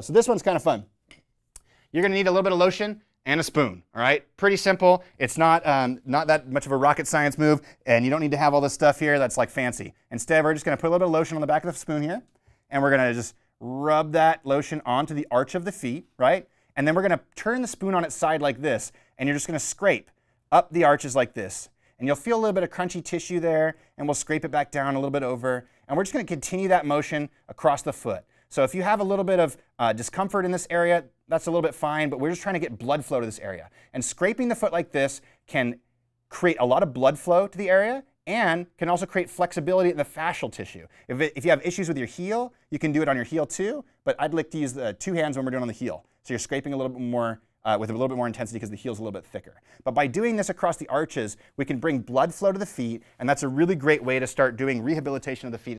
So this one's kind of fun. You're going to need a little bit of lotion and a spoon, all right? Pretty simple. It's not, um, not that much of a rocket science move, and you don't need to have all this stuff here that's like fancy. Instead, we're just going to put a little bit of lotion on the back of the spoon here, and we're going to just rub that lotion onto the arch of the feet, right? And then we're going to turn the spoon on its side like this, and you're just going to scrape up the arches like this. And you'll feel a little bit of crunchy tissue there, and we'll scrape it back down a little bit over. And we're just going to continue that motion across the foot. So if you have a little bit of uh, discomfort in this area, that's a little bit fine, but we're just trying to get blood flow to this area. And scraping the foot like this can create a lot of blood flow to the area and can also create flexibility in the fascial tissue. If, it, if you have issues with your heel, you can do it on your heel too, but I'd like to use the two hands when we're doing on the heel. So you're scraping a little bit more uh, with a little bit more intensity because the heel's a little bit thicker. But by doing this across the arches, we can bring blood flow to the feet, and that's a really great way to start doing rehabilitation of the feet.